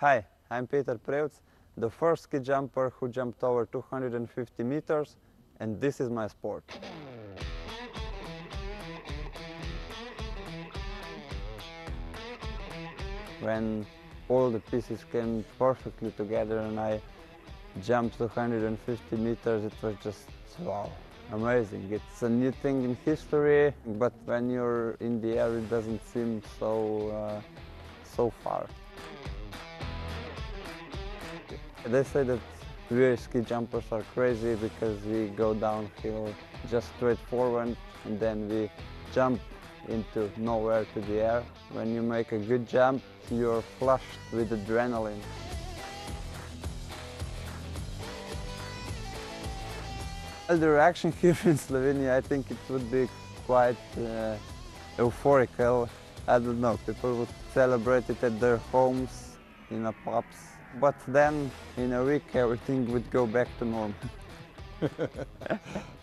Hi, I'm Peter Prevc, the first ski jumper who jumped over 250 meters, and this is my sport. When all the pieces came perfectly together and I jumped 250 meters, it was just wow, amazing. It's a new thing in history, but when you're in the air, it doesn't seem so uh, so far. They say that we ski jumpers are crazy because we go downhill just straight forward and then we jump into nowhere to the air. When you make a good jump, you're flushed with adrenaline. Well, the reaction here in Slovenia, I think it would be quite uh, euphorical. I don't know, people would celebrate it at their homes, in a pubs. But then, in a week, everything would go back to normal.